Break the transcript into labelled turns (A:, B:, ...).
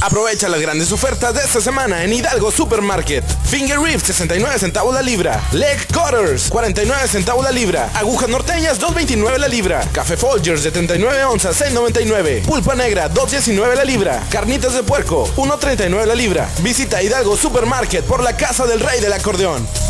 A: Aprovecha las grandes ofertas de esta semana en Hidalgo Supermarket. Finger Ribs 69 centavos la libra. Leg Cutters 49 centavos la libra. Agujas norteñas 2.29 la libra. Café Folgers de 39 onzas 6.99. Pulpa negra 2.19 la libra. Carnitas de puerco 1.39 la libra. Visita Hidalgo Supermarket por la casa del rey del acordeón.